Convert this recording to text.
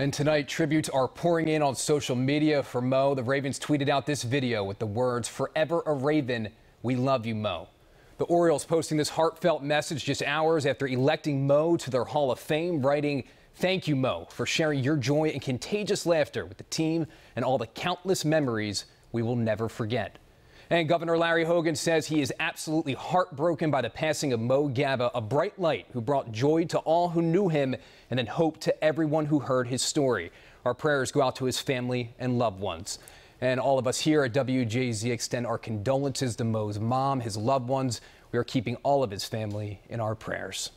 And tonight, tributes are pouring in on social media for Mo. The Ravens tweeted out this video with the words, Forever a Raven, we love you, Mo. The Orioles posting this heartfelt message just hours after electing Mo to their Hall of Fame, writing, Thank you, Mo, for sharing your joy and contagious laughter with the team and all the countless memories we will never forget. And Governor Larry Hogan says he is absolutely heartbroken by the passing of Mo Gaba, a bright light who brought joy to all who knew him and then hope to everyone who heard his story. Our prayers go out to his family and loved ones. And all of us here at WJZ extend our condolences to Mo's mom, his loved ones. We are keeping all of his family in our prayers.